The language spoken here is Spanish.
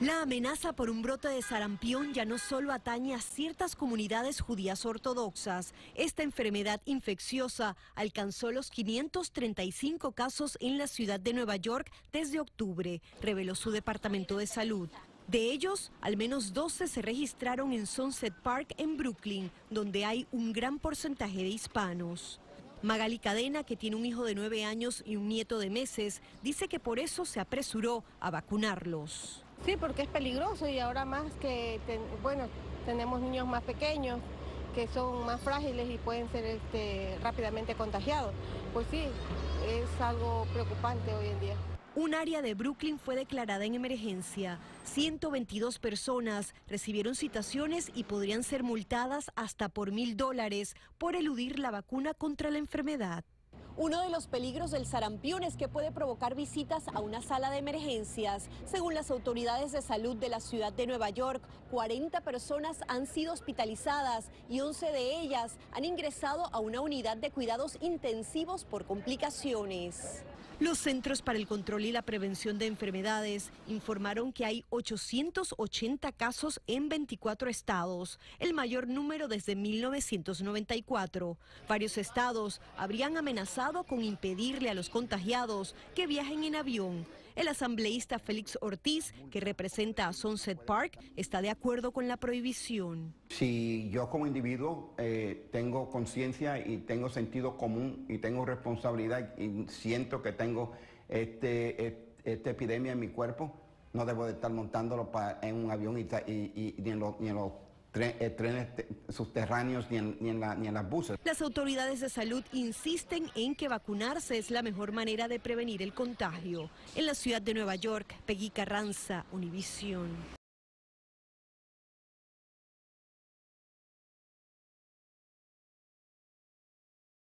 La amenaza por un brote de sarampión ya no solo atañe a ciertas comunidades judías ortodoxas. Esta enfermedad infecciosa alcanzó los 535 casos en la ciudad de Nueva York desde octubre, reveló su departamento de salud. De ellos, al menos 12 se registraron en Sunset Park en Brooklyn, donde hay un gran porcentaje de hispanos. Magali Cadena, que tiene un hijo de nueve años y un nieto de meses, dice que por eso se apresuró a vacunarlos. Sí, porque es peligroso y ahora más que, bueno, tenemos niños más pequeños que son más frágiles y pueden ser este, rápidamente contagiados. Pues sí, es algo preocupante hoy en día. Un área de Brooklyn fue declarada en emergencia. 122 personas recibieron citaciones y podrían ser multadas hasta por mil dólares por eludir la vacuna contra la enfermedad. Uno de los peligros del sarampión es que puede provocar visitas a una sala de emergencias. Según las autoridades de salud de la ciudad de Nueva York, 40 personas han sido hospitalizadas y 11 de ellas han ingresado a una unidad de cuidados intensivos por complicaciones. Los Centros para el Control y la Prevención de Enfermedades informaron que hay 880 casos en 24 estados, el mayor número desde 1994. Varios estados habrían amenazado con impedirle a los contagiados que viajen en avión. El asambleísta Félix Ortiz, que representa a Sunset Park, está de acuerdo con la prohibición. Si yo como individuo eh, tengo conciencia y tengo sentido común y tengo responsabilidad y siento que tengo este, esta epidemia en mi cuerpo, no debo de estar montándolo en un avión y, ni en los eh, trenes subterráneos ni en, las buses. Las autoridades de salud insisten en que vacunarse es la mejor manera de prevenir el contagio. En la ciudad de Nueva York, Peggy Carranza, Univisión.